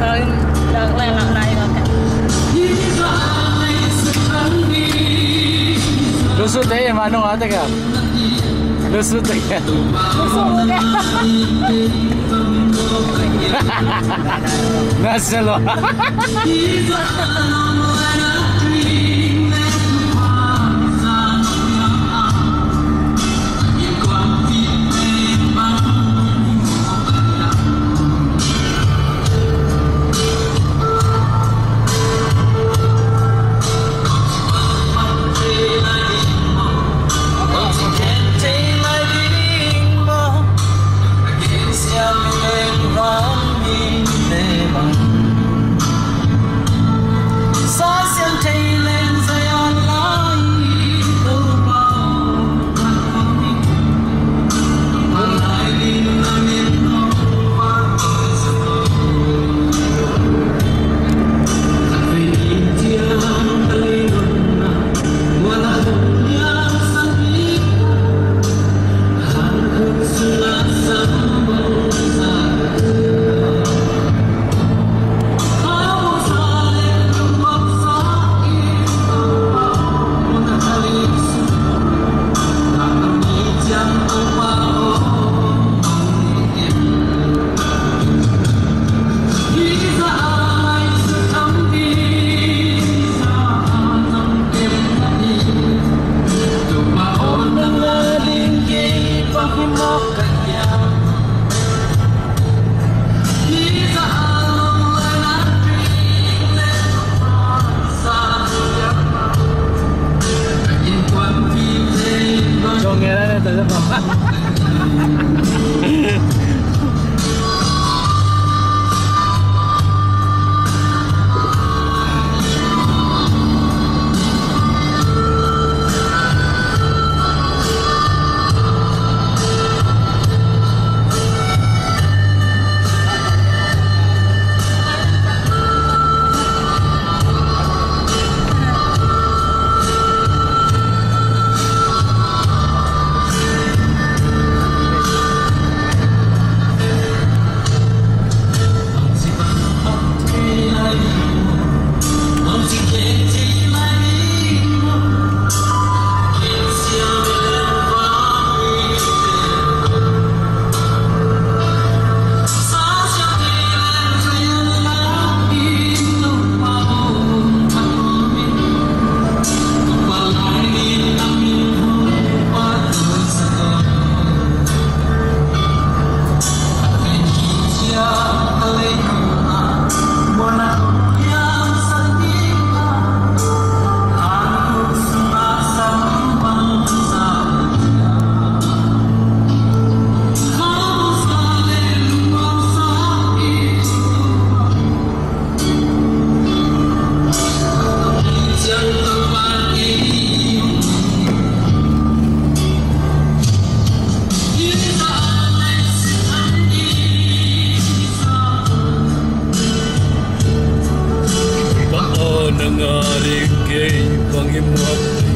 rồi đợt này lần này rồi Lu su te ma no ate ka. Lu su te. Lu nangarigay Pangimap